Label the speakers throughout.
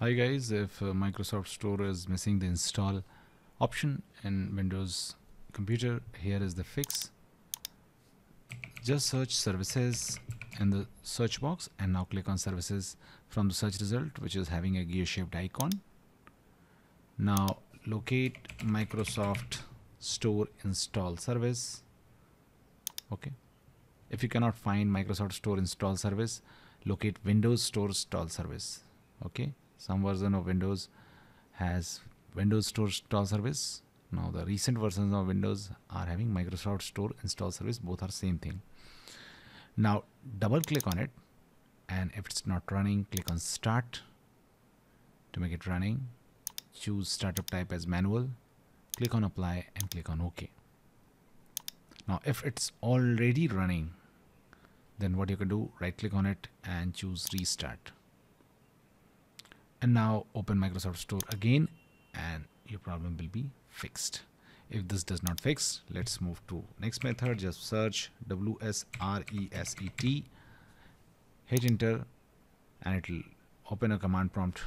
Speaker 1: Hi guys, if uh, Microsoft Store is missing the install option in Windows computer, here is the fix. Just search services in the search box and now click on services from the search result which is having a gear shaped icon. Now locate Microsoft Store install service. Okay. If you cannot find Microsoft Store install service, locate Windows Store install service. Okay some version of Windows has Windows Store install service. Now the recent versions of Windows are having Microsoft Store install service. Both are same thing. Now double click on it and if it's not running, click on start to make it running. Choose startup type as manual. Click on apply and click on OK. Now if it's already running, then what you can do, right click on it and choose restart and now open Microsoft Store again and your problem will be fixed. If this does not fix let's move to next method. Just search WSRESET hit enter and it will open a command prompt.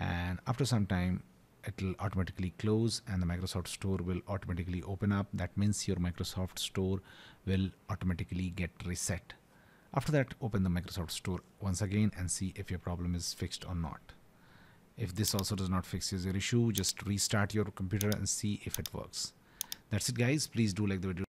Speaker 1: And after some time it will automatically close and the Microsoft Store will automatically open up. That means your Microsoft Store will automatically get reset after that, open the Microsoft Store once again and see if your problem is fixed or not. If this also does not fix your issue, just restart your computer and see if it works. That's it guys. Please do like the video.